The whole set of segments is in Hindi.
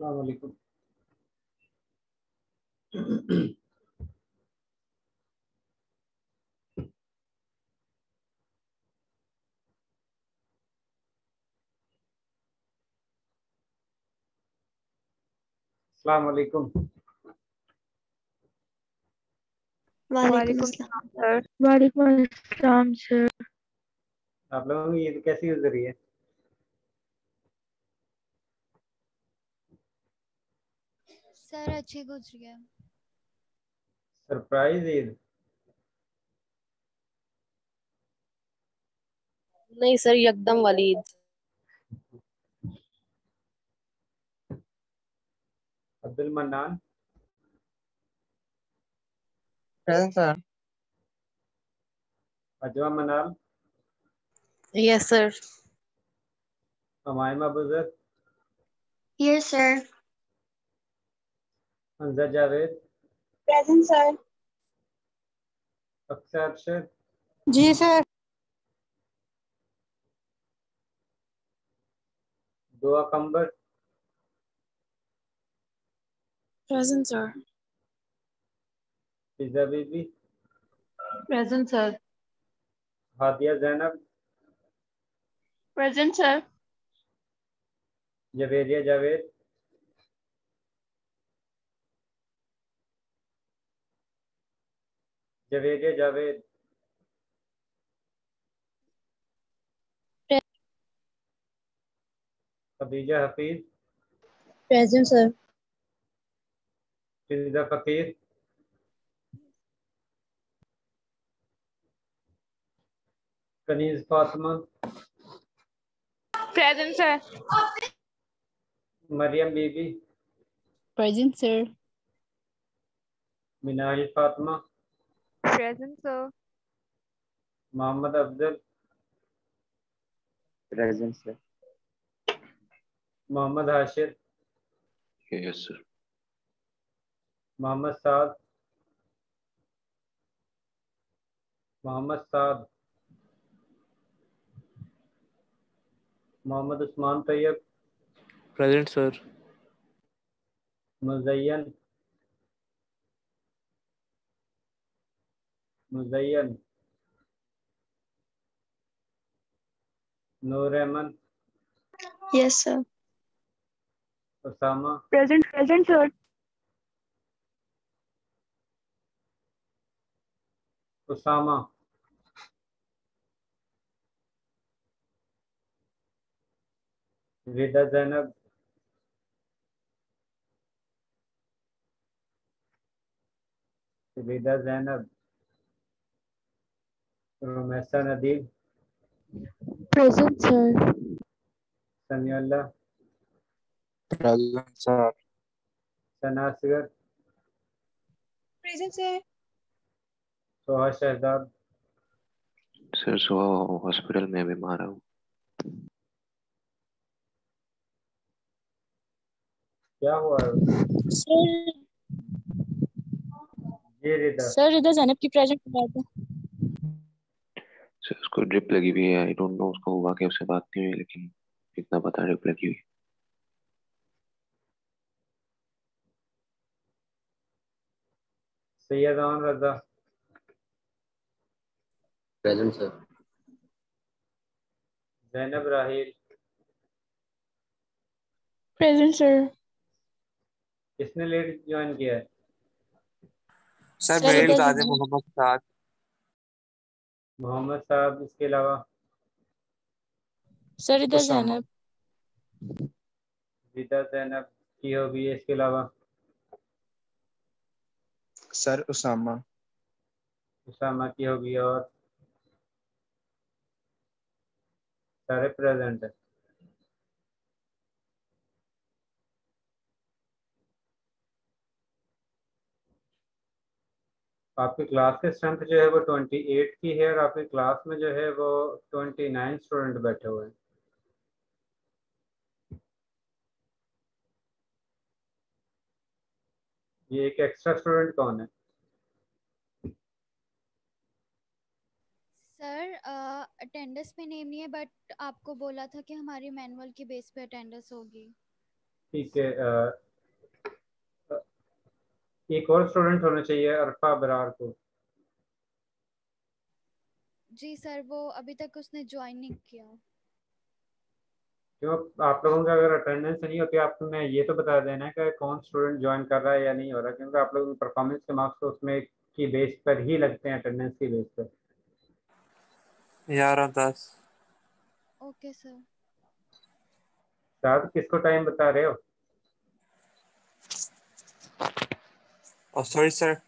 अस्सलाम वालेकुम अस्सलाम वालेकुम सर आप लोगों की ईद कैसी गुजरी है? सर अच्छी गुजरी है सरप्राइज़ ईद नहीं सर यकदम वाली Eid Abdul Mannan. Present, sir. Ajwa Manal. Yes sir Humaima Buzar Here, sir. Hamza Javed Present, sir. अक्सर अक्षर जी sir Dua Qambar present sir Fiza Bibi. Present sir Hadia Zainab. Present sir Javeria Javed. Javeria Javed. Khadija Hafeez. Present sir. Fiza Faqir. Kaneez Fatima. Present sir. Maryam Bibi. Present sir. Minaj Fatima. Present sir Mohammad Afzal Present, sir. Mohammad Hashir Yes, sir. Mohammad Saad Mohammad Saad Mohammad Usman Tayyab Present, sir. Muzayyan Muzyan Noor Ahmed Yes, sir. Usama. Present present sir Usama. Wida Zainab. Wida Zainab. Rumaisa Nadeem present sir Samiullah Present, sir. Sana Asghar Present, sir. Soha Shahzad sir सुबह हॉस्पिटल में बीमार हूँ। क्या हुआ? सर ये रिदा। सर इधर जैनब की प्रेजेंट सर उसको ड्रिप लगी हुई है आई डोंट नो उसको हुआ कि उससे बात नहीं हुई लेकिन इतना पता ड्रिप लगी हुई। Syed Aman Raza Present, sir. Zainab Rahil present sir किसने लेट ज्वाइन किया? है इधर Qazi Zainab- Muhammad Saad. Mohammad साहब इसके अलावा? सर इधर जैनब। विदा जैनब की होगी इसके अलावा? सर उसामा। उसामा की होगी और सारे प्रेजेंट है। आपकी क्लास की स्ट्रेंथ जो है वो 28 की है और आपकी क्लास में जो है वो 29 स्टूडेंट बैठे हुए हैं। ये एक एक्स्ट्रा स्टूडेंट कौन है? सर अटेंडेंस में नेम नहीं है बट आपको बोला था कि हमारी मैनुअल के बेस पे अटेंडेंस होगी। ठीक है एक और स्टूडेंट होना चाहिए अरफा बरार को। जी सर वो अभी तक उसने ज्वाइन नहीं किया। क्यों? आप लोगों का अगर अटेंडेंस नहीं होती आपने ये तो बता देना है कि कौन स्टूडेंट ज्वाइन कर रहा है या नहीं हो रहा क्योंकि आप लोगों के परफॉर्मेंस के मार्क्स तो उसमें की बेस पर ही लगते हैं अटेंडेंस की बेस पर। ग्यारह दस। ओके सर साहब किसको टाइम बता रहे हो? Oh, sorry, sir.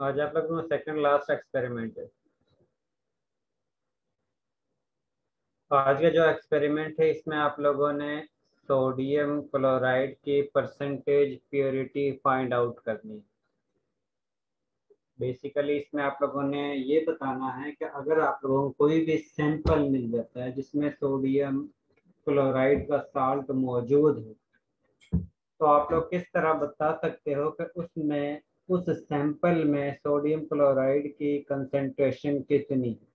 आज आप लोगों का सेकंड लास्ट एक्सपेरिमेंट है आज का जो एक्सपेरिमेंट है इसमें आप लोगों ने सोडियम क्लोराइड की परसेंटेज प्योरिटी फाइंड आउट करनी है बेसिकली इसमें आप लोगों ने ये बताना है कि अगर आप लोगों को कोई भी सैंपल मिल जाता है जिसमें सोडियम क्लोराइड का साल्ट मौजूद है तो आप लोग किस तरह बता सकते हो कि उसमें, उस सैंपल में सोडियम क्लोराइड की कंसंट्रेशन कितनी है?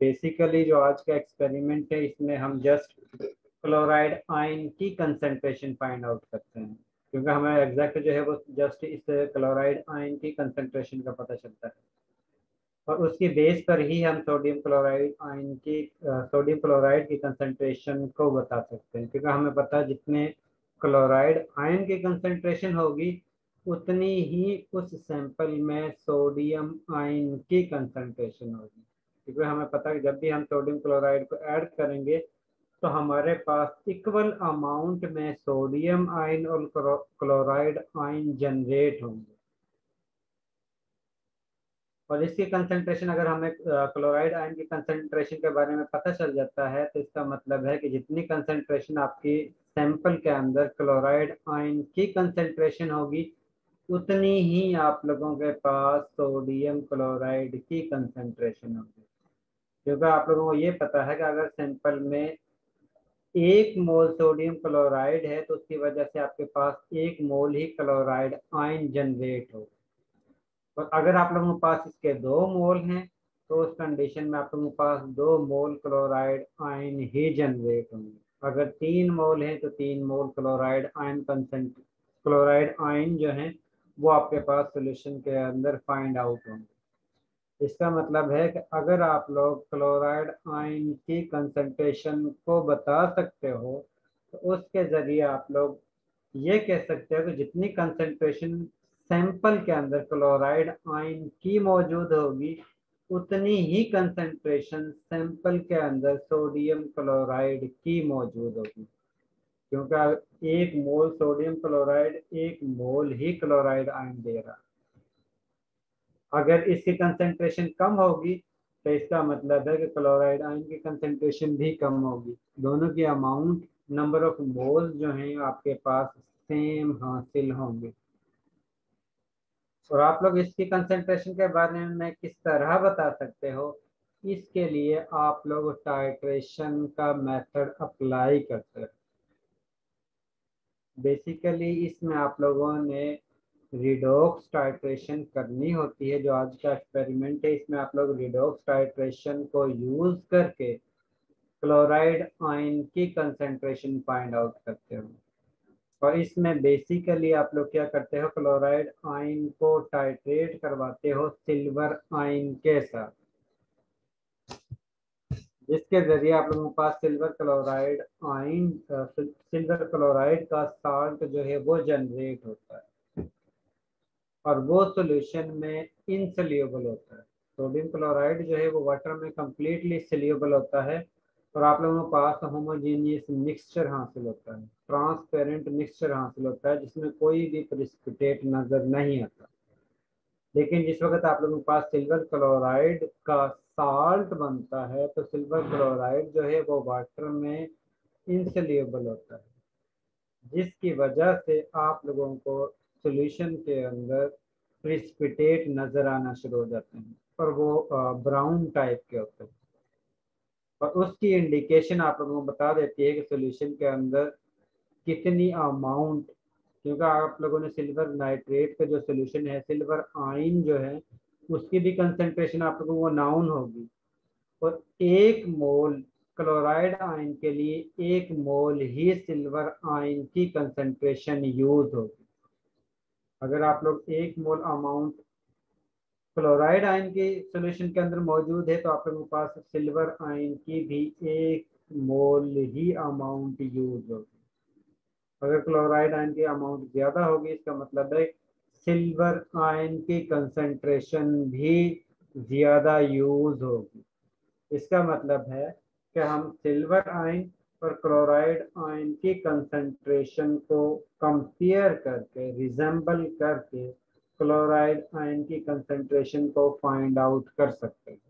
बेसिकली जो आज का एक्सपेरिमेंट है, इसमें हम जस्ट क्लोराइड आयन की कंसंट्रेशन फाइंड आउट करते हैं। क्योंकि हमें एग्जैक्ट जो है वो जस्ट इस क्लोराइड आयन की कंसंट्रेशन का पता चलता है। और उसकी बेस पर ही हम सोडियम क्लोराइड आयन की सोडियम क्लोराइड की कंसंट्रेशन को बता सकते हैं। क्योंकि हमें पता है जितने क्लोराइड आयन की कंसंट्रेशन होगी, उतनी ही उस सैंपल में सोडियम आयन की कंसंट्रेशन होगी। क्योंकि हमें पता है जब भी हम सोडियम क्लोराइड को ऐड करेंगे तो हमारे पास इक्वल अमाउंट में सोडियम आयन और क्लोराइड आयन जनरेट होंगे। और इसकी कंसंट्रेशन अगर हमें क्लोराइड आयन की कंसंट्रेशन के बारे में पता चल जाता है तो इसका मतलब है कि जितनी कंसंट्रेशन आपकी सैंपल के अंदर क्लोराइड आयन की कंसंट्रेशन होगी, उतनी ही आप लोगों के पास सोडियम क्लोराइड की कंसंट्रेशन होगी। क्योंकि आप लोगों को ये पता है कि अगर सैंपल में एक मोल सोडियम क्लोराइड है तो उसकी वजह से आपके पास एक मोल ही क्लोराइड आयन जनरेट हो और अगर आप लोगों के पास इसके दो मोल हैं तो उस कंडीशन में आप लोगों के पास दो मोल क्लोराइड आयन ही जनरेट होंगे। अगर तीन मोल हैं तो तीन मोल क्लोराइड आयन कंसेंट, क्लोराइड आयन जो हैं, वो आपके पास सोल्यूशन के अंदर फाइंड आउट होंगे। इसका मतलब है कि अगर आप लोग क्लोराइड आयन की कंसंट्रेशन को बता सकते हो तो उसके ज़रिए आप लोग ये कह सकते हो कि जितनी कंसंट्रेशन सैंपल के अंदर क्लोराइड आयन की मौजूद होगी, उतनी ही कंसंट्रेशन सैंपल के अंदर सोडियम क्लोराइड की मौजूद होगी। क्योंकि एक मोल सोडियम क्लोराइड एक मोल ही क्लोराइड आयन दे रहा अगर इसकी कंसेंट्रेशन कम होगी तो इसका मतलब है कि क्लोराइड आयन की कंसेंट्रेशन भी कम होगी। दोनों की अमाउंट नंबर ऑफ़ मोल जो हैं, आपके पास सेम हासिल होंगे। और आप लोग इसकी कंसेंट्रेशन के बारे में किस तरह बता सकते हो? इसके लिए आप लोग टाइट्रेशन का मेथड अप्लाई करते हो। बेसिकली इसमें आप लोगों ने रिडॉक्स टाइट्रेशन करनी होती है, जो आज का एक्सपेरिमेंट है, इसमें आप लोग रिडोक्स टाइट्रेशन को यूज़ करके क्लोराइड आयन की कंसेंट्रेशन फाइंड आउट करते हो। और इसमें बेसिकली आप लोग क्या करते हो क्लोराइड आयन को टाइट्रेट करवाते हो सिल्वर आयन के साथ। जिसके ज़रिए आप लोगों के पास silver chloride ion silver chloride का साल्ट जो है, वो जनरेट होता है। और वो सॉल्यूशन में इनसोल्यूबल होता है। सोडियम क्लोराइड जो है वो वाटर में कम्प्लीटली सोल्यूबल होता है और आप लोगों के पास होमोजीनियस मिक्सचर हासिल होता है। ट्रांसपेरेंट मिक्सचर हासिल होता है, जिसमें कोई भी प्रिसिपिटेट नज़र नहीं आता। लेकिन जिस वक्त आप लोगों के पास सिल्वर क्लोराइड का साल्ट बनता है तो सिल्वर क्लोराइड जो है वो वाटर में इंसोल्यूबल होता है। जिसकी वजह से आप लोगों को सॉल्यूशन के अंदर प्रिस्पिटेट नज़र आना शुरू हो जाते हैं। और वो ब्राउन टाइप के होते हैं। और उसकी इंडिकेशन आप लोगों को बता देती है कि सॉल्यूशन के अंदर कितनी अमाउंट क्योंकि आप लोगों ने सिल्वर नाइट्रेट का जो सोल्यूशन है सिल्वर आइन जो है, उसकी भी कंसंट्रेशन आप लोगों को नाउन होगी। और एक मोल क्लोराइड आयन के लिए एक मोल ही सिल्वर आयन की कंसंट्रेशन यूज़ होगी। अगर आप लोग एक मोल अमाउंट क्लोराइड आयन के सॉल्यूशन के अंदर मौजूद है तो आप लोगों के पास सिल्वर आयन की भी एक मोल ही अमाउंट यूज़ होगी। अगर क्लोराइड आयन की अमाउंट ज़्यादा होगी, इसका मतलब है सिल्वर आयन की कंसंट्रेशन भी ज़्यादा यूज़ होगी। इसका मतलब है कि हम सिल्वर आयन क्लोराइड आयन की कंसंट्रेशन को कंपेयर करके रिजेंबल करके क्लोराइड आयन की कंसंट्रेशन को फाइंड आउट कर सकते हैं।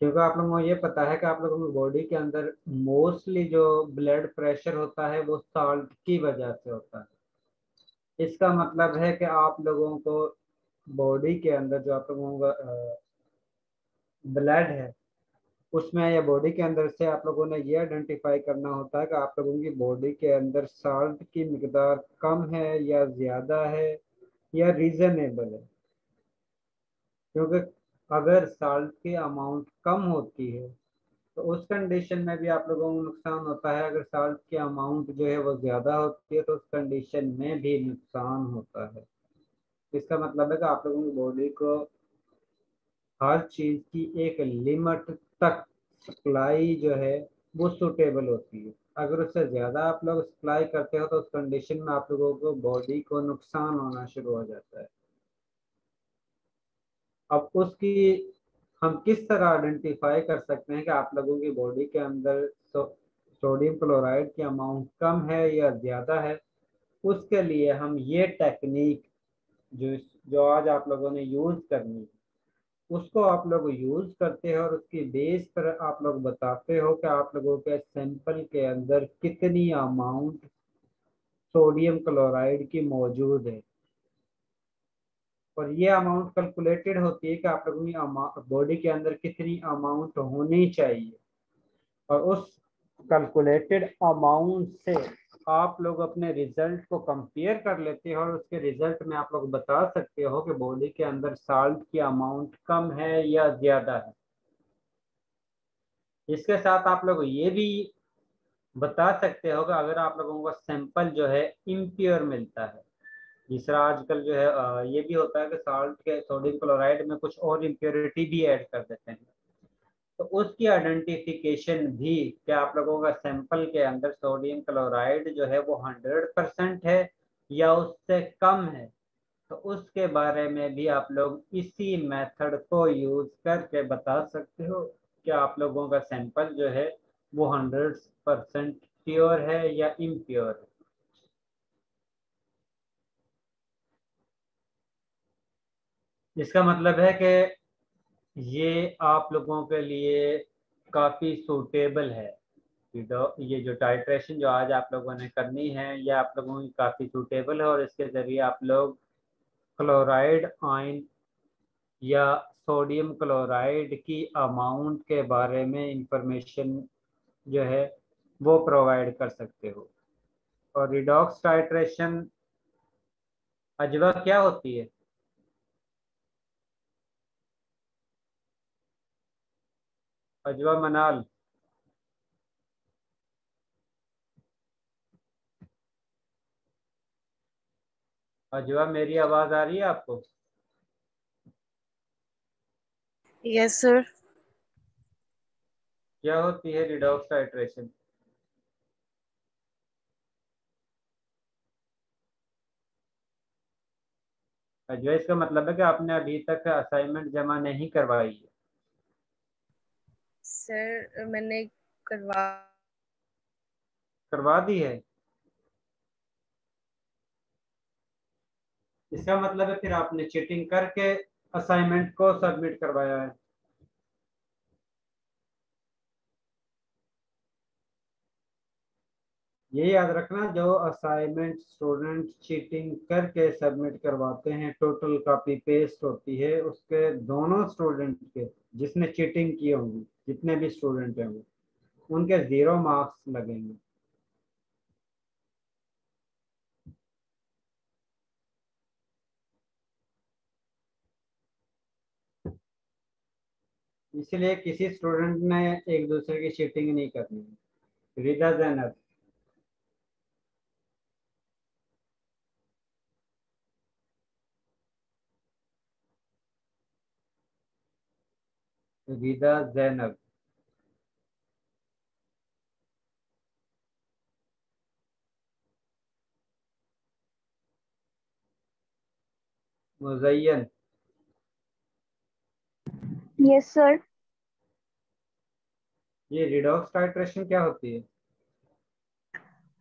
क्योंकि आप लोगों को ये पता है कि आप लोगों की बॉडी के अंदर मोस्टली जो ब्लड प्रेशर होता है, वो साल्ट की वजह से होता है। इसका मतलब है कि आप लोगों को बॉडी के अंदर जो आप लोगों का ब्लड है, उसमें या बॉडी के अंदर से आप लोगों ने ये आइडेंटिफाई करना होता है कि आप लोगों की बॉडी के अंदर साल्ट की मकदार कम है या ज़्यादा है या रीज़नेबल है। क्योंकि अगर साल्ट की अमाउंट कम होती है तो उस कंडीशन में भी आप लोगों को नुकसान होता है। अगर साल्ट की अमाउंट जो है वो ज़्यादा होती है तो उस कंडीशन में भी नुकसान होता है। इसका मतलब है कि आप लोगों की बॉडी को हर चीज़ की एक लिमिट तक सप्लाई जो है, वो सुटेबल होती है। अगर उससे ज़्यादा आप लोग सप्लाई करते हो तो उस कंडीशन में आप लोगों को बॉडी को नुकसान होना शुरू हो जाता है। अब उसकी हम किस तरह आइडेंटिफाई कर सकते हैं कि आप लोगों की बॉडी के अंदर सोडियम क्लोराइड की अमाउंट कम है या ज़्यादा है? उसके लिए हम ये टेक्निक जो जो आज आप लोगों ने यूज़ करनी उसको आप लोग यूज़ करते हो और उसकी बेस पर आप लोग बताते हो कि आप लोगों के सैंपल के अंदर कितनी अमाउंट सोडियम क्लोराइड की मौजूद है। और ये अमाउंट कैलकुलेटेड होती है कि आप लोगों की बॉडी के अंदर कितनी अमाउंट होनी चाहिए। और उस कैलकुलेटेड अमाउंट से आप लोग अपने रिज़ल्ट को कंपेयर कर लेते हो और उसके रिज़ल्ट में आप लोग बता सकते हो कि बॉडी के अंदर साल्ट की अमाउंट कम है या ज़्यादा है। इसके साथ आप लोग ये भी बता सकते हो कि अगर आप लोगों का सैंपल जो है इम्प्योर मिलता है। तरह आजकल जो है ये भी होता है कि साल्ट के सोडियम क्लोराइड में कुछ और इम्प्योरिटी भी ऐड कर देते हैं। तो उसकी आइडेंटिफिकेशन भी क्या आप लोगों का सैंपल के अंदर सोडियम क्लोराइड जो है वो हंड्रेड परसेंट है या उससे कम है? तो उसके बारे में भी आप लोग इसी मेथड को यूज़ करके बता सकते हो कि आप लोगों का सैंपल जो है वो हंड्रेड परसेंट प्योर है या इम्प्योर है? इसका मतलब है कि ये आप लोगों के लिए काफ़ी सूटेबल है। ये जो टाइट्रेशन जो आज आप लोगों ने करनी है, ये आप लोगों की काफ़ी सूटेबल है और इसके ज़रिए आप लोग क्लोराइड आयन या सोडियम क्लोराइड की अमाउंट के बारे में इंफॉर्मेशन जो है वो प्रोवाइड कर सकते हो। और रिडॉक्स टाइट्रेशन अजवा क्या होती है? अजवा मनाल अजवा मेरी आवाज़ आ रही है आपको? यस सर क्या होती है रिडॉक्स टाइट्रेशन अजवा इसका मतलब है कि आपने अभी तक असाइनमेंट जमा नहीं करवाई है। सर मैंने करवा करवा दी है। इसका मतलब है फिर आपने चीटिंग करके असाइनमेंट को सबमिट करवाया है। ये याद रखना, जो असाइनमेंट स्टूडेंट चीटिंग करके सबमिट करवाते हैं टोटल कॉपी पेस्ट होती है, उसके दोनों स्टूडेंट के जिसने चीटिंग की होंगी। जितने भी स्टूडेंट हैं वो, उनके ज़ीरो मार्क्स लगेंगे। इसलिए किसी स्टूडेंट ने एक दूसरे की चीटिंग नहीं करनी। है रिदा जैनब रिदा जैनब मुजयन Yes, sir. ये रिडॉक्स टाइट्रेशन क्या होती है?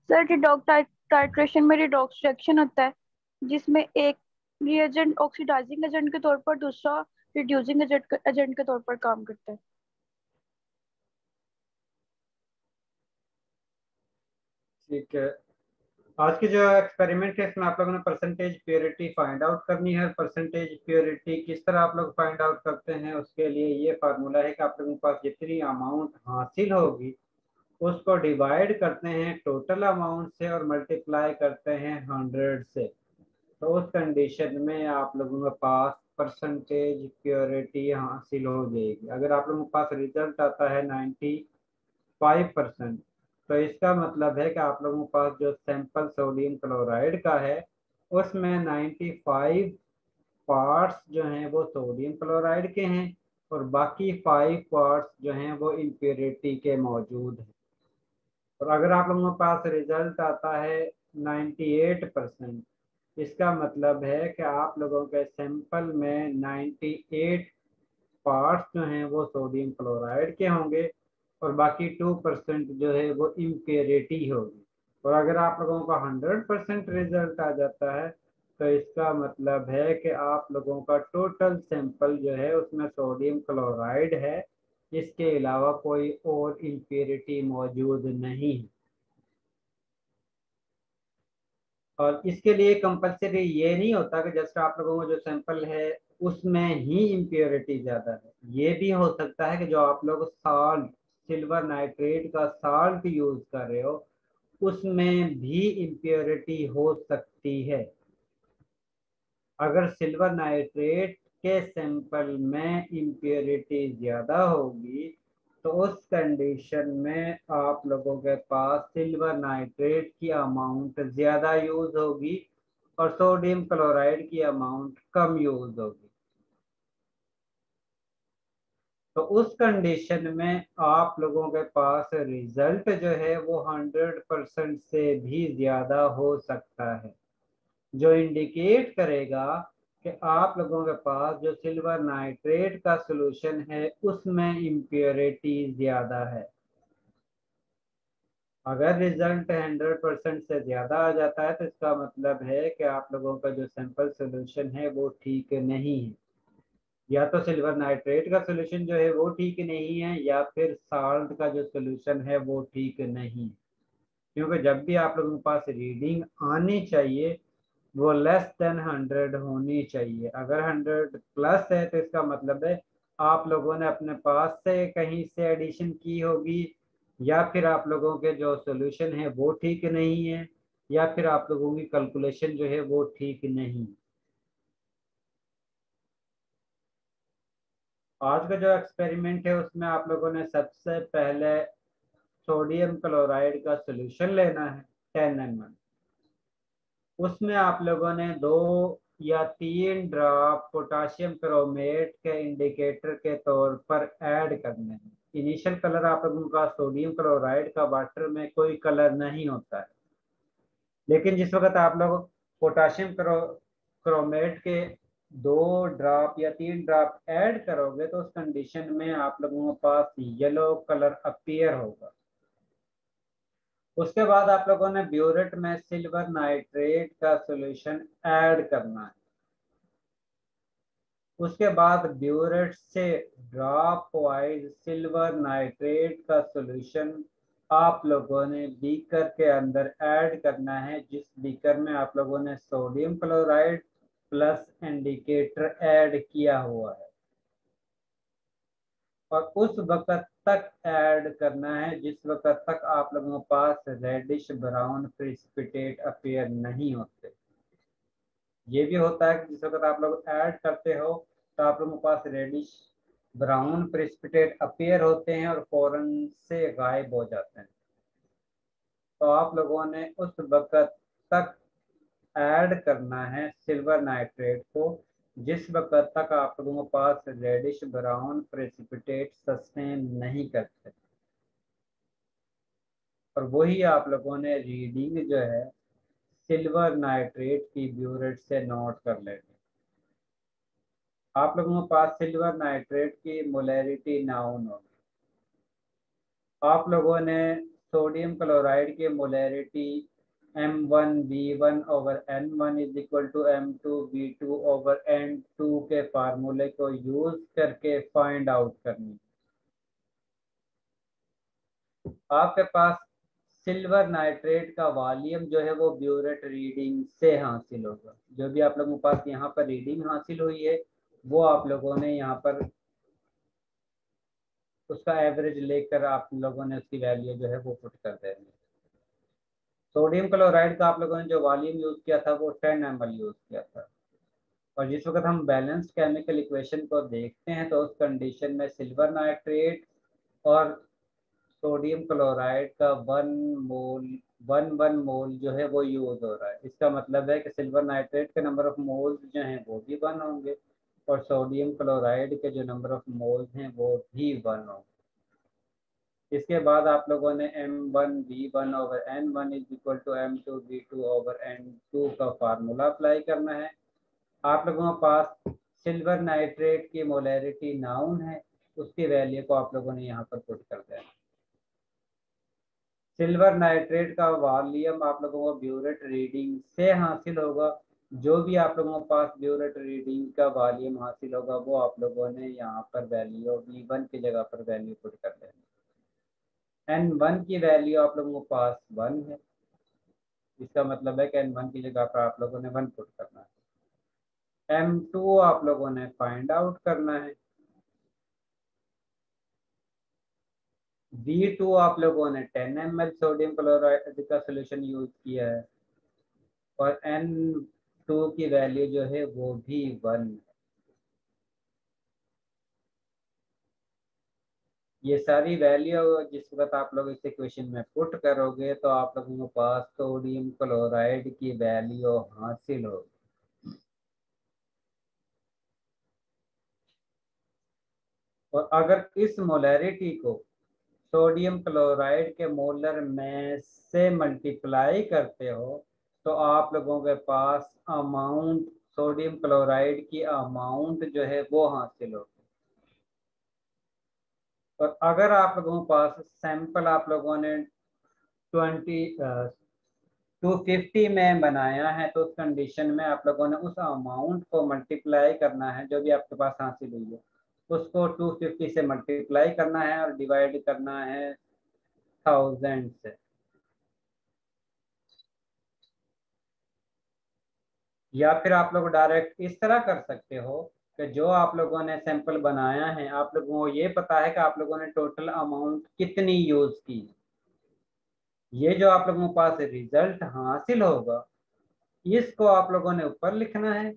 सर रिडॉक्स टाइट्रेशन में रिडॉक्स रिएक्शन होता है जिसमें एक रिएजेंट ऑक्सीडाइजिंग एजेंट के तौर पर दूसरा रिड्यूसिंग एजेंट के तौर पर काम करता है ठीक है। आज की जो एक्सपेरिमेंट है इसमें आप लोगों ने परसेंटेज प्योरिटी फाइंड आउट करनी है। परसेंटेज प्योरिटी किस तरह आप लोग फाइंड आउट करते हैं, उसके लिए ये फार्मूला है कि आप लोगों के पास जितनी अमाउंट हासिल होगी, उसको डिवाइड करते हैं टोटल अमाउंट से और मल्टीप्लाई करते हैं हंड्रेड से। तो उस कंडीशन में आप लोगों के पास परसेंटेज प्योरिटी हासिल हो जाएगी। अगर आप लोगों के पास रिज़ल्ट आता है नाइन्टी फाइव परसेंट तो इसका मतलब है कि आप लोगों के पास जो सैंपल सोडियम क्लोराइड का है, उसमें 95 पार्ट्स जो हैं वो सोडियम क्लोराइड के हैं और बाकी फाइव पार्ट्स जो हैं वो इम्प्योरिटी के मौजूद हैं। और अगर आप लोगों के पास रिज़ल्ट आता है 98 परसेंट इसका मतलब है कि आप लोगों के सैंपल में 98 पार्ट्स जो हैं वो सोडियम क्लोराइड के होंगे और बाकी टू परसेंट जो है वो इम्प्योरिटी होगी। और अगर आप लोगों का हंड्रेड परसेंट रिज़ल्ट आ जाता है तो इसका मतलब है कि आप लोगों का टोटल सैंपल जो है उसमें सोडियम क्लोराइड है। इसके अलावा कोई और इम्प्योरिटी मौजूद नहीं है। और इसके लिए कंपलसरी ये नहीं होता कि जस्ट आप लोगों का जो सैंपल है, उसमें ही इम्प्योरिटी ज़्यादा है। ये भी हो सकता है कि जो आप लोग साल्ट सिल्वर नाइट्रेट का साल्ट यूज़ कर रहे हो, उसमें भी इम्प्योरिटी हो सकती है। अगर सिल्वर नाइट्रेट के सैंपल में इम्प्योरिटी ज़्यादा होगी तो उस कंडीशन में आप लोगों के पास सिल्वर नाइट्रेट की अमाउंट ज़्यादा यूज़ होगी और सोडियम क्लोराइड की अमाउंट कम यूज़ होगी। तो उस कंडीशन में आप लोगों के पास रिज़ल्ट जो है वो हंड्रेड परसेंट से भी ज़्यादा हो सकता है, जो इंडिकेट करेगा कि आप लोगों के पास जो सिल्वर नाइट्रेट का सॉल्यूशन है, उसमें इम्प्योरिटी ज़्यादा है। अगर रिज़ल्ट हंड्रेड परसेंट से ज़्यादा आ जाता है तो इसका मतलब है कि आप लोगों का जो सैंपल सोल्यूशन है, वो ठीक नहीं है। या तो सिल्वर नाइट्रेट का सोल्यूशन जो है, वो ठीक नहीं है, या फिर साल्ट का जो सोल्यूशन है, वो ठीक नहीं है। क्योंकि जब भी आप लोगों के पास रीडिंग आनी चाहिए वो लेस देन हंड्रेड होनी चाहिए। अगर हंड्रेड प्लस है तो इसका मतलब है आप लोगों ने अपने पास से कहीं से एडिशन की होगी, या फिर आप लोगों के जो सोल्यूशन है वो ठीक नहीं है, या फिर आप लोगों की कैलकुलेशन जो है वो ठीक नहीं। आज का जो एक्सपेरिमेंट है उसमें आप लोगों ने सबसे पहले सोडियम क्लोराइड का सोल्यूशन लेना है टेन एम एम उसमें आप लोगों ने दो या तीन ड्रॉप पोटाशियम क्रोमेट के इंडिकेटर के तौर पर ऐड करने हैं। इनिशियल कलर आप लोगों का सोडियम क्लोराइड का वाटर में कोई कलर नहीं होता है। लेकिन जिस वक्त आप लोग पोटाशियम क्रो, क्रोमेट के दो ड्रॉप या तीन ड्रॉप ऐड करोगे तो उस कंडीशन में आप लोगों के पास येलो कलर अपीयर होगा। उसके बाद आप लोगों ने ब्यूरेट में सिल्वर नाइट्रेट का सॉल्यूशन ऐड करना है। उसके बाद ब्यूरेट से ड्रॉप वाइज सिल्वर नाइट्रेट का सॉल्यूशन आप लोगों ने बीकर के अंदर ऐड करना है। जिस बीकर में आप लोगों ने sodium chloride plus indicator add किया हुआ है। और उस वक्त तक ऐड करना है, जिस वक्त तक आप लोगों के पास रेडिश ब्राउन प्रिसिपिटेट अपेयर नहीं होते। ये भी होता है कि जिस वक्त आप लोग ऐड करते हो तो आप लोगों के पास रेडिश ब्राउन प्रिसिपिटेट अपेयर होते हैं और फ़ौरन से गायब हो जाते हैं। तो आप लोगों ने उस वक्त तक ऐड करना है सिल्वर नाइट्रेट को जिस वक्त तक आप लोगों के पास रेडिश ब्राउन प्रेसिपिटेट सस्टेन नहीं करते, और वही आप लोगों ने रीडिंग जो है सिल्वर नाइट्रेट की ब्यूरेट से नोट कर लेनी आप लोगों के पास सिल्वर नाइट्रेट की मोलैरिटी नाउन होगी आप लोगों ने सोडियम क्लोराइड की molarity M one B one over N one is equal to M two B two over N two के फार्मूले को यूज़ करके फाइंड आउट करनी आपके पास सिल्वर नाइट्रेट का वॉल्यूम जो है वो ब्यूरेट रीडिंग से हासिल होगा। जो भी आप लोगों के पास यहाँ पर रीडिंग हासिल हुई है, वो आप लोगों ने यहाँ पर उसका एवरेज लेकर आप लोगों ने उसकी वैल्यू जो है वो पुट कर देनी सोडियम क्लोराइड का आप लोगों ने जो वॉल्यूम यूज़ किया था, वो टेन एम यूज़ किया था। और जिस वक्त हम बैलेंस्ड केमिकल इक्वेशन को देखते हैं तो उस कंडीशन में सिल्वर नाइट्रेट और सोडियम क्लोराइड का one mole, one one mole जो है, वो यूज़ हो रहा है। इसका मतलब है कि सिल्वर नाइट्रेट के नंबर ऑफ़ मोल्स जो हैं, वो भी वन होंगे और सोडियम क्लोराइड के जो नंबर ऑफ़ मोल्स हैं, वो भी वन होंगे। इसके बाद आप लोगों ने M one B one over N one is equal to M two B two over N two का फार्मूला अप्लाई करना है। आप लोगों के पास सिल्वर नाइट्रेट की मोलैरिटी नाउन है, उसकी वैल्यू को आप लोगों ने यहाँ पर पुट कर देना सिल्वर नाइट्रेट का वॉल्यूम आप लोगों को ब्यूरेट रीडिंग से हासिल होगा। जो भी आप लोगों के पास ब्यूरेट रीडिंग का वॉल्यूम हासिल होगा, वो आप लोगों ने यहाँ पर वैल्यू वी वन की जगह पर वैल्यू पुट कर देना एन वन की वैल्यू आप लोगों के पास वन है। इसका मतलब है कि एन वन की जगह पर आप लोगों ने वन पुट करना है। एम टू आप लोगों ने फाइंड आउट करना है। बी टू आप लोगों ने ten M L sodium chloride का सोल्यूशन यूज़ किया है। और एन टू की वैल्यू जो है वो भी वन है। ये सारी वैल्यू जिस वक्त आप लोग इस इक्वेशन में पुट करोगे तो आप लोगों के पास सोडियम क्लोराइड की वैल्यू हासिल होगी। और अगर इस मोलैरिटी को सोडियम क्लोराइड के मोलर में से मल्टीप्लाई करते हो तो आप लोगों के पास अमाउंट सोडियम क्लोराइड की अमाउंट जो है वो हासिल होगी। और अगर आप लोगों के पास सैंपल आप लोगों ने ट्वेंटी टू फिफ्टी में बनाया है तो उस कंडीशन में आप लोगों ने उस अमाउंट को मल्टीप्लाई करना है, जो भी आपके पास हासिल हुई है। उसको 250 से मल्टीप्लाई करना है और डिवाइड करना है थाउज़ेंड से। या फिर आप लोग डायरेक्ट इस तरह कर सकते हो कि जो आप लोगों ने सैंपल बनाया है, आप लोगों को ये पता है कि आप लोगों ने टोटल अमाउंट कितनी यूज़ की। ये जो आप लोगों के पास रिज़ल्ट हासिल होगा, इसको आप लोगों ने ऊपर लिखना है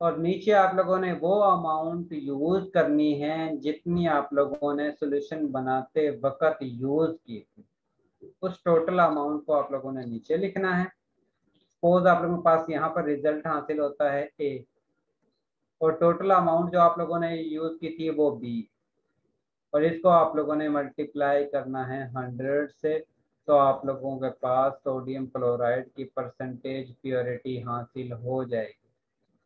और नीचे आप लोगों ने वो अमाउंट यूज़ करनी है जितनी आप लोगों ने सोल्यूशन बनाते वक्त यूज़ की थी। उस टोटल अमाउंट को आप लोगों ने नीचे लिखना है। सपोज़ आप लोगों के पास यहाँ पर रिज़ल्ट हासिल होता है ए और टोटल अमाउंट जो आप लोगों ने यूज़ की थी वो बी और इसको आप लोगों ने मल्टीप्लाई करना है हंड्रेड से तो आप लोगों के पास सोडियम क्लोराइड की परसेंटेज प्योरिटी हासिल हो जाएगी।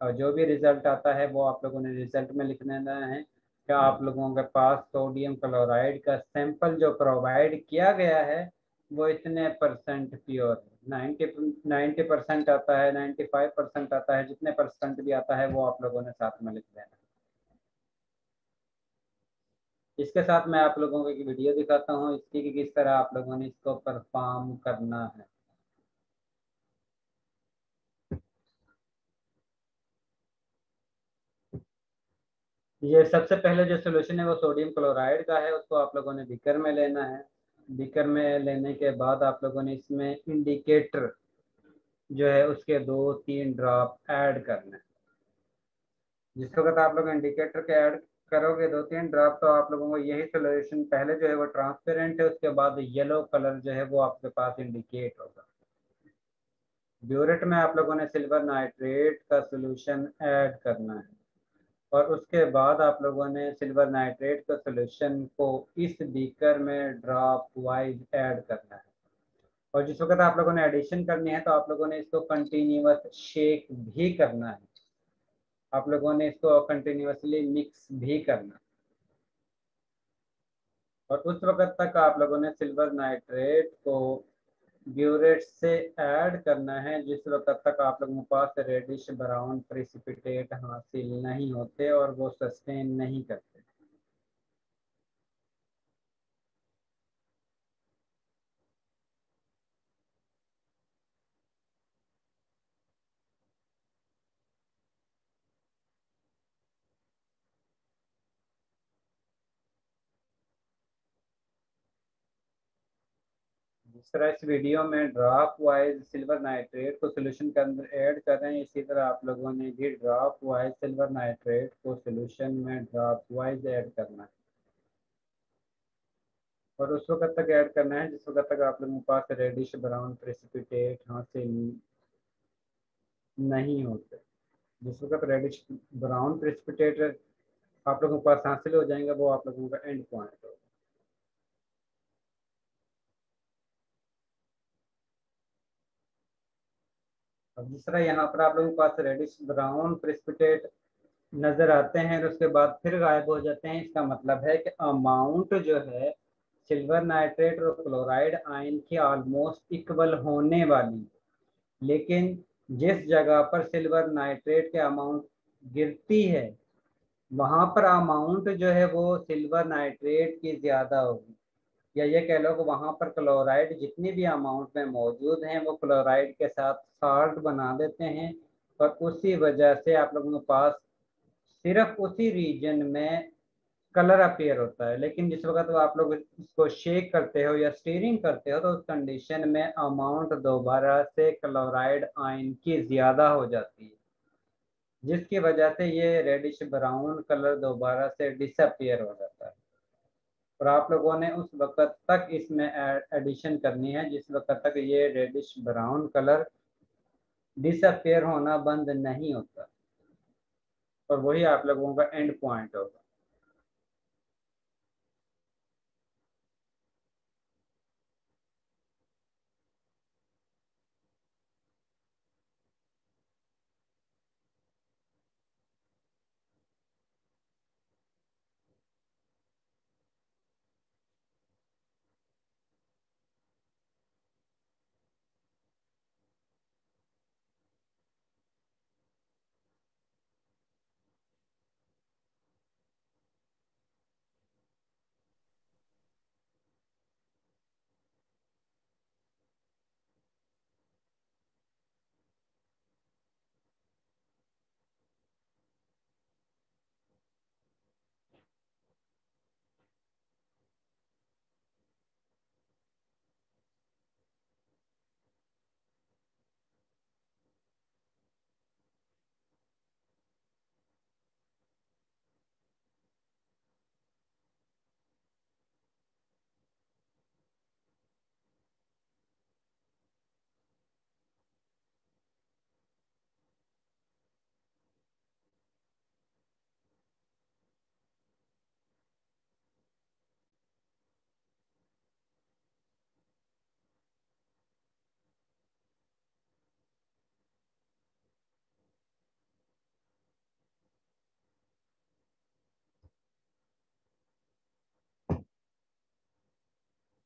और जो भी रिज़ल्ट आता है वो आप लोगों ने रिज़ल्ट में लिख देना है कि आप लोगों के पास सोडियम क्लोराइड का सैंपल जो प्रोवाइड किया गया है, वो इतने परसेंट प्योर है। नाइन्टी नाइन्टी परसेंट आता है, नाइन्टी फाइव परसेंट आता है, जितने परसेंट भी आता है, वो आप लोगों ने साथ में लिख देना। इसके साथ मैं आप लोगों को एक वीडियो दिखाता हूँ, इसकी कि किस तरह आप लोगों ने इसको परफॉर्म करना है। ये सबसे पहले जो सोल्यूशन है, वो सोडियम क्लोराइड का है, उसको आप लोगों ने बिकर में लेना है। बिकर में लेने के बाद आप लोगों ने इसमें इंडिकेटर जो है उसके दो तीन ड्रॉप ऐड करने। जिस वक्त आप लोग इंडिकेटर के ऐड करोगे दो तीन ड्रॉप तो आप लोगों को यही सोल्यूशन पहले जो है वो ट्रांसपेरेंट है, उसके बाद येलो कलर जो है वो आपके पास इंडिकेट होगा। ब्यूरेट में आप लोगों ने सिल्वर नाइट्रेट का सोल्यूशन ऐड करना है। और उसके बाद आप लोगों ने सिल्वर नाइट्रेट का सोल्यूशन को इस बीकर में ड्रॉप वाइज ऐड करना है। और जिस वक्त आप लोगों ने एडिशन करनी है तो आप लोगों ने इसको कंटिन्यूस शेक भी करना है। आप लोगों ने इसको कंटिन्यूसली मिक्स भी करना और उस वक्त तक आप लोगों ने सिल्वर नाइट्रेट को ब्यूरेट से ऐड करना है, जिस वक्त तक आप लोगों के पास रेडिश, ब्राउन, प्रिसिपिटेट, हासिल नहीं होते और वो सस्टेन नहीं करते। जिस तरह इस वीडियो में ड्रॉप वाइज सिल्वर नाइट्रेट को सोल्यूशन के अंदर ऐड कर रहे हैं, इसी तरह आप लोगों ने भी ड्रॉप वाइज सिल्वर नाइट्रेट को सोल्यूशन में ड्रॉप वाइज ऐड करना है। और उस वक्त तक ऐड करना है, जिस वक्त तक आप लोगों के पास रेडिश ब्राउन प्रेसिपिटेट हासिल नहीं होते। जिस वक्त रेडिश ब्राउन प्रेसिपिटेट आप लोगों के पास हासिल हो जाएँगे, वो आप लोगों का एंड पॉइंट होगा। अब तरह यहाँ पर आप लोगों के पास रेडिश ब्राउन प्रिस्पिटेट नज़र आते हैं और उसके बाद फिर गायब हो जाते हैं। इसका मतलब है कि अमाउंट जो है सिल्वर नाइट्रेट और क्लोराइड आयन की ऑलमोस्ट इक्वल होने वाली। लेकिन जिस जगह पर सिल्वर नाइट्रेट के अमाउंट गिरती है, वहाँ पर अमाउंट जो है वो सिल्वर नाइट्रेट की ज़्यादा होगी। या ये कह लो कि वहाँ पर क्लोराइड जितनी भी अमाउंट में मौजूद हैं, वो क्लोराइड के साथ साल्ट बना देते हैं और उसी वजह से आप लोगों के पास सिर्फ़ उसी रीजन में कलर अपेयर होता है। लेकिन जिस वक्त वो आप लोग इसको शेक करते हो या स्टीरिंग करते हो तो उस कंडीशन में अमाउंट दोबारा से क्लोराइड आयन की ज़्यादा हो जाती है। जिसकी वजह से ये रेडिश ब्राउन कलर दोबारा से डिसअपियर हो जाता है। और आप लोगों ने उस वक्त तक इसमें एडिशन करनी है, जिस वक्त तक ये रेडिश ब्राउन कलर डिसअपेयर होना बंद नहीं होता। और वही आप लोगों का एंड पॉइंट होगा।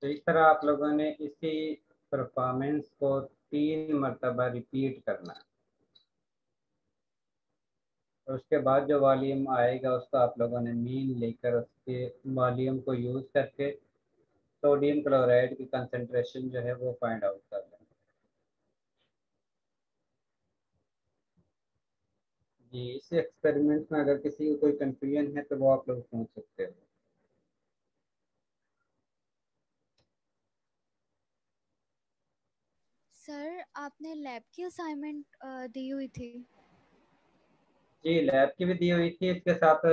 तो इस तरह आप लोगों ने इसी परफॉर्मेंस को तीन मरतबा रिपीट करना और उसके बाद जो वॉल्यूम आएगा, उसको आप लोगों ने मीन लेकर उसके वॉल्यूम को यूज़ करके सोडियम क्लोराइड की कंसंट्रेशन जो है वो फाइंड आउट कर लें। जी, इस एक्सपेरिमेंट में अगर किसी को कोई कंफ्यूजन है तो वो आप लोग पूछ सकते हो। सर आपने लैब की असाइनमेंट दी हुई थी। जी लैब की भी दी हुई थी इसके साथ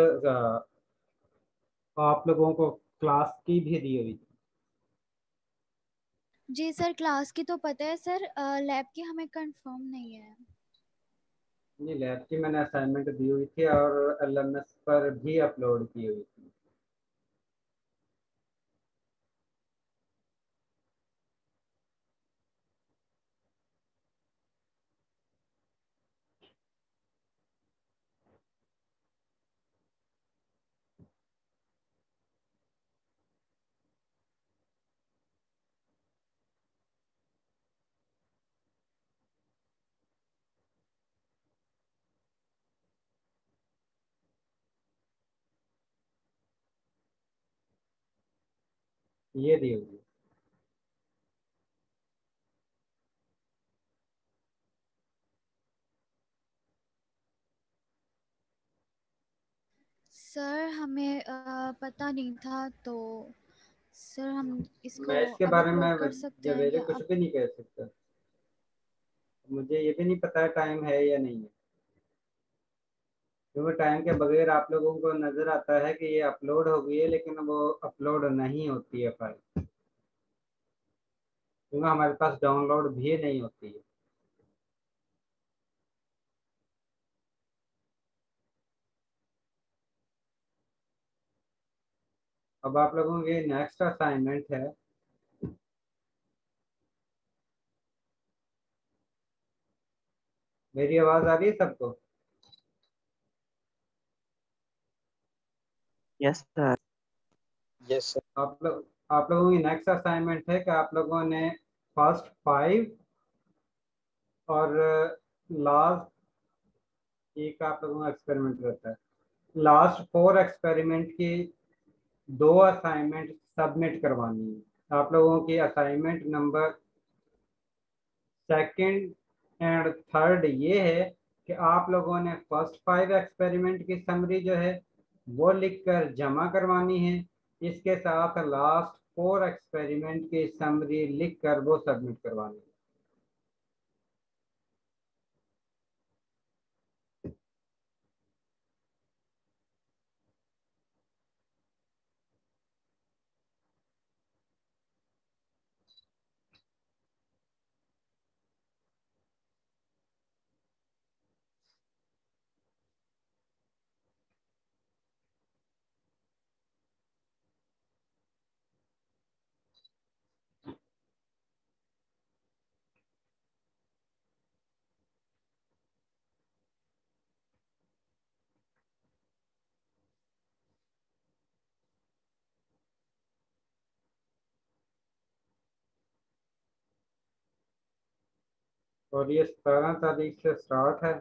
आप लोगों को क्लास की भी दी हुई थी। जी सर क्लास की तो पता है सर लैब की हमें कंफर्म नहीं है। नहीं लैब की मैंने असाइनमेंट दी हुई थी और एल पर भी अपलोड की हुई थी। ये दी हुई सर हमें अ, पता नहीं था तो सर हम इसको मैं इसके बारे में कर सकते हैं कुछ भी नहीं कह सकता। मुझे ये भी नहीं पता है टाइम है या नहीं है। क्योंकि टाइम के बगैर आप लोगों को नज़र आता है कि ये अपलोड हो गई है, लेकिन वो अपलोड नहीं होती है फ़ाइल क्योंकि हमारे पास डाउनलोड भी नहीं होती है। अब आप लोगों के नेक्स्ट असाइनमेंट है। मेरी आवाज़ आ रही है सबको? यस सर यस सर आप लोग, आप लोगों की नेक्स्ट असाइनमेंट है कि आप लोगों ने फ़र्स्ट फाइव और लास्ट एक आप लोगों का एक्सपेरिमेंट रहता है। लास्ट फोर एक्सपेरिमेंट की दो असाइनमेंट सबमिट करवानी है। आप लोगों की assignment number second and third ये है कि आप लोगों ने फ़र्स्ट फाइव एक्सपेरिमेंट की समरी जो है वो लिखकर जमा करवानी है। इसके साथ लास्ट फोर एक्सपेरिमेंट की समरी लिखकर वो सबमिट करवानी है। और ये सतारह तारीख से स्टार्ट है।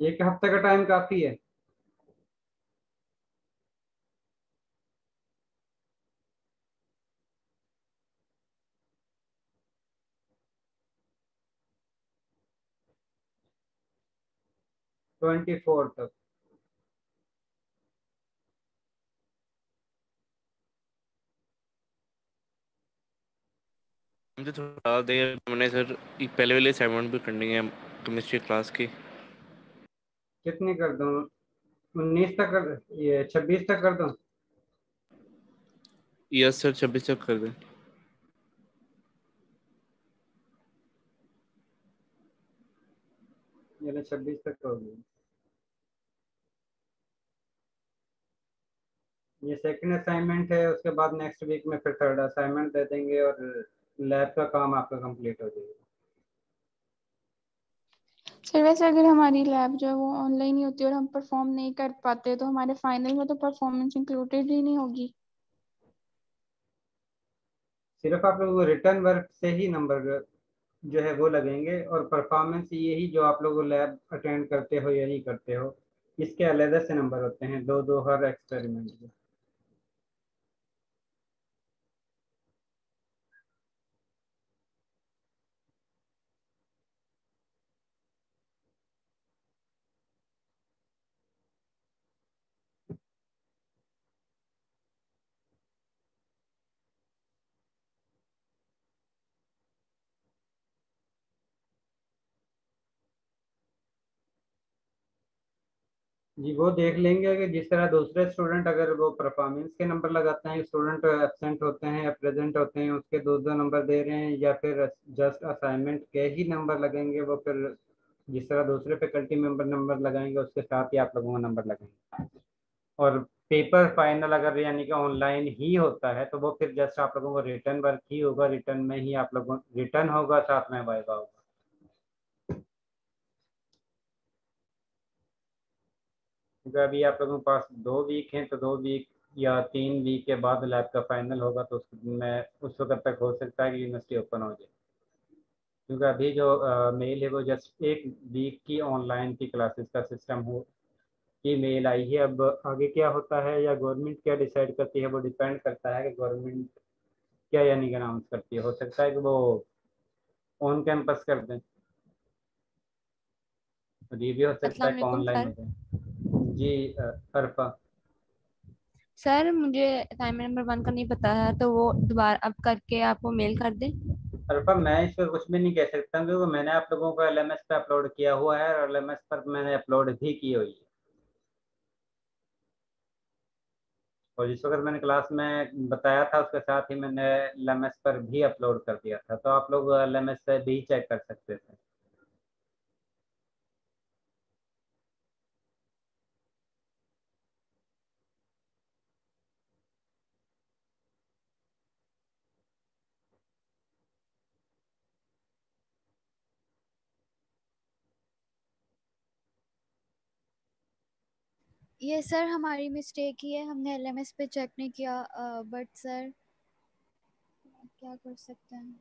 एक हफ़्ते का टाइम काफ़ी है? ट्वेंटी फोर तक। मुझे थोड़ा देर मैंने सर पहले वाले असाइनमेंट भी करनी है केमिस्ट्री क्लास की। कितनी कर दूँ? उन्नीस तक कर ये छब्बीस तक कर दूँ? यस सर छब्बीस तक कर दें। ये छब्बीस तक होगी ये सेकंड असाइनमेंट है उसके बाद नेक्स्ट वीक में फिर थर्ड असाइनमेंट दे देंगे और लैब का काम आपका कंप्लीट हो जाएगा। सर वैसे अगर हमारी लैब जो है वो ऑनलाइन ही होती है और हम परफॉर्म नहीं कर पाते तो हमारे फाइनल में तो परफॉर्मेंस इंक्लूडेड ही नहीं होगी। सिर्फ़ आप लोगों को रिटर्न वर्क से ही नंबर जो है वो लगेंगे और परफॉर्मेंस यही जो आप लोग लैब अटेंड करते हो या नहीं करते हो इसके अलग से नंबर होते हैं दो दो हर एक्सपेरिमेंट के। जी, वो देख लेंगे कि जिस तरह दूसरे स्टूडेंट अगर वो परफॉर्मेंस के नंबर लगाते हैं स्टूडेंट एबसेंट होते हैं या प्रेजेंट होते हैं, उसके दो दो नंबर दे रहे हैं या फिर जस्ट असाइनमेंट के ही नंबर लगेंगे, वो फिर जिस तरह दूसरे फैकल्टी मेंबर नंबर लगाएँगे, उसके साथ ही आप लोगों का नंबर लगेंगे और पेपर फाइनल अगर यानी कि ऑनलाइन ही होता है तो वो फिर जस्ट आप लोगों को रिटर्न वर्क ही होगा रिटर्न में ही आप लोगों रिटर्न होगा, साथ में वाइवा होगा। क्योंकि अभी आप लोगों के पास दो वीक हैं तो दो वीक या तीन वीक के बाद लैब का फाइनल होगा तो उसमें उस वक्त तक हो सकता है कि यूनिवर्सिटी ओपन हो जाए। क्योंकि अभी जो मेल है वो जस्ट एक वीक की ऑनलाइन की क्लासेस का सिस्टम हो की मेल आई है। अब आगे क्या होता है या गवर्नमेंट क्या डिसाइड करती है वो डिपेंड करता है कि गवर्नमेंट क्या यानी कि अनाउंस करती है। हो सकता है कि वो ऑन कैंपस कर दें। और ये भी हो सकता है ऑनलाइन हो जाए। जी अरफा सर मुझे असाइनमेंट नंबर वन का नहीं पता है तो वो दोबारा अब करके आप वो मेल कर दें। अरफा मैं इस पर कुछ भी नहीं कह सकता क्योंकि मैंने आप लोगों को एल पे अपलोड किया हुआ है और एलएमएस पर मैंने अपलोड भी की हुई है। और जिस वक्त मैंने क्लास में बताया था उसके साथ ही मैंने एलएमएस पर भी अपलोड कर दिया था तो आप लोग एल से भी चेक कर सकते थे। ये सर हमारी मिस्टेक ही है, हमने एलएमएस पे चेक नहीं किया बट सर क्या कर सकते हैं?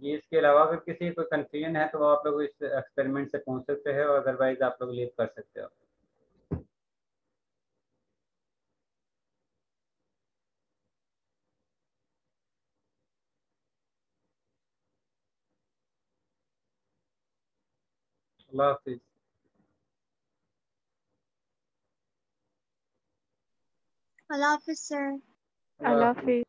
जी इसके अलावा अगर किसी को कंफ्यूजन है तो वो आप लोग इस एक्सपेरिमेंट से पूछ सकते हैं और अदरवाइज़ आप लोग लीव कर सकते हो। अल्लाह हाफिज़। अल्लाह हाफिज सर। अल्लाह हाफिज।